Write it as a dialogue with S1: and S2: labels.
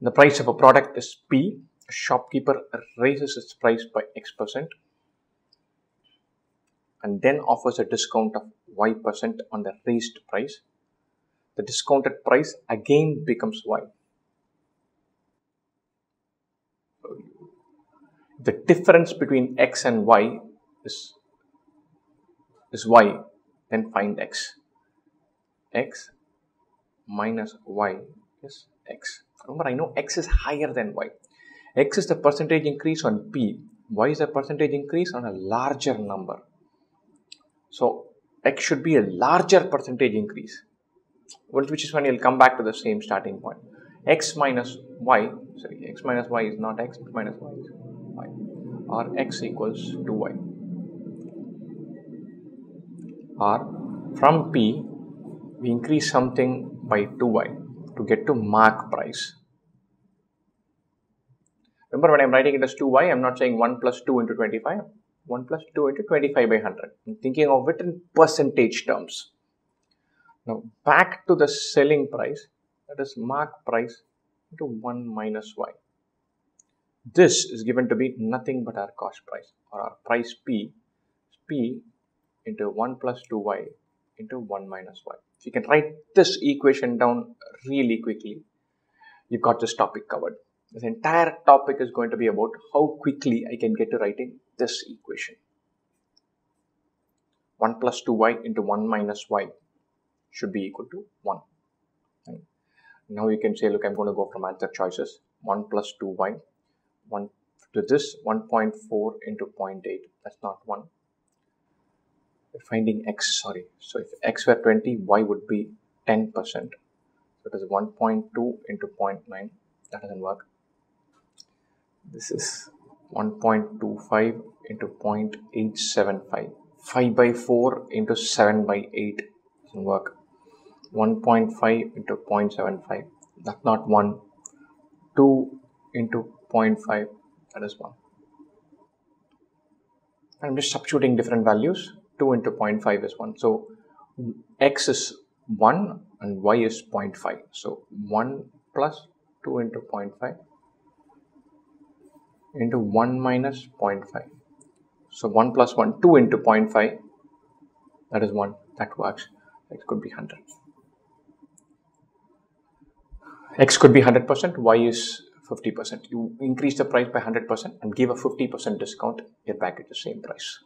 S1: The price of a product is P. A shopkeeper raises its price by X percent and then offers a discount of Y percent on the raised price. The discounted price again becomes Y. The difference between X and Y is, is Y, then find X. X minus Y is X. Remember, I know X is higher than Y. X is the percentage increase on P. Y is the percentage increase on a larger number. So, X should be a larger percentage increase, which is when you'll come back to the same starting point. X minus Y, sorry, X minus Y is not X, minus Y is Y, or X equals 2y. Or from P, we increase something by 2y to get to mark price. Remember when I'm writing it as 2y, I'm not saying 1 plus 2 into 25, 1 plus 2 into 25 by 100. I'm thinking of it in percentage terms. Now back to the selling price, that is mark price into 1 minus y. This is given to be nothing but our cost price or our price P, P into 1 plus 2y into 1 minus y. If you can write this equation down really quickly, you've got this topic covered. This entire topic is going to be about how quickly I can get to writing this equation. 1 plus 2y into 1 minus y should be equal to 1. Right? Now you can say, look, I'm going to go from answer choices. 1 plus 2y, 1 to this 1.4 into 0.8, that's not 1 we're finding x sorry so if x were 20 y would be 10 percent so it is 1.2 into 0.9 that doesn't work this is 1.25 into 0.875 5 by 4 into 7 by 8 doesn't work. 1.5 into 0.75 that's not 1 2 into 0.5 that is 1 I'm just substituting different values. 2 into 0.5 is 1. So x is 1 and y is 0.5. So 1 plus 2 into 0.5 into 1 minus 0.5. So 1 plus 1, 2 into 0.5, that is 1. That works. X could be 100. X could be 100%, Y is 50%. You increase the price by 100% and give a 50% discount, you're back at the same price.